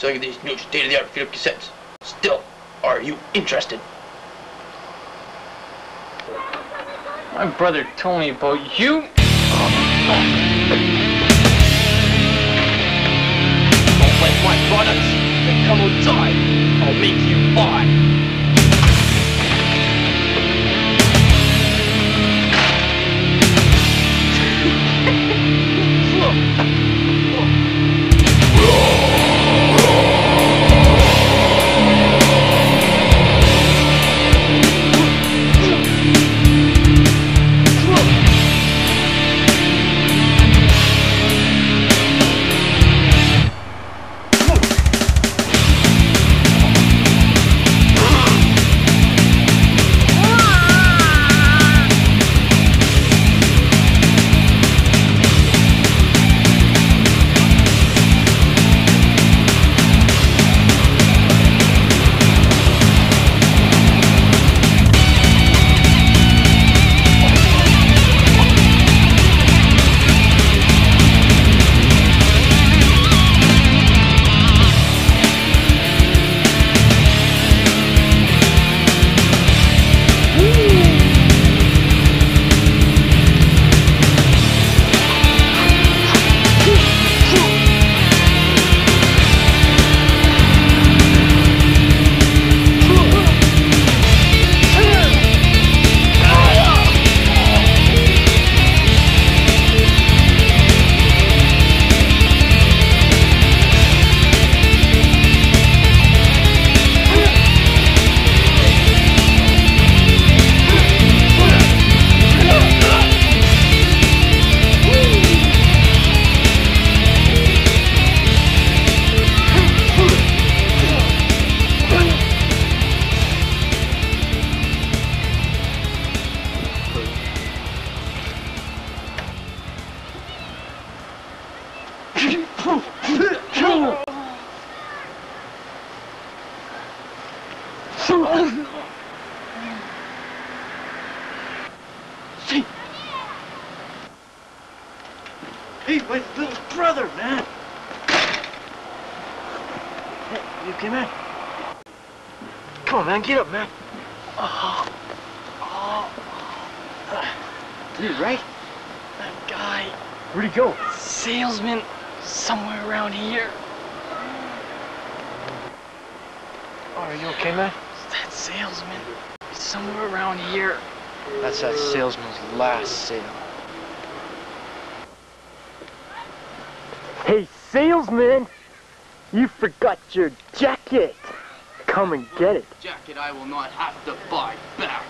selling these new state-of-the-art film cassettes. Still, are you interested? My brother told me about you. Don't like my products? Then come outside. I'll make you buy. Hey, my little brother, man. Hey, you okay, man? Come on, man, get up, man. Oh, oh. You right? That guy, Where'd he go? salesman, somewhere around here. Oh, are you okay, man? That salesman, somewhere around here. That's that salesman's last sale. Hey, salesman! You forgot your jacket! Come and get it. Jacket I will not have to buy back.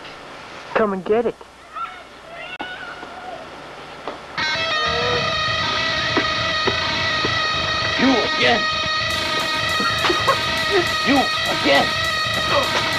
Come and get it. You again. you again.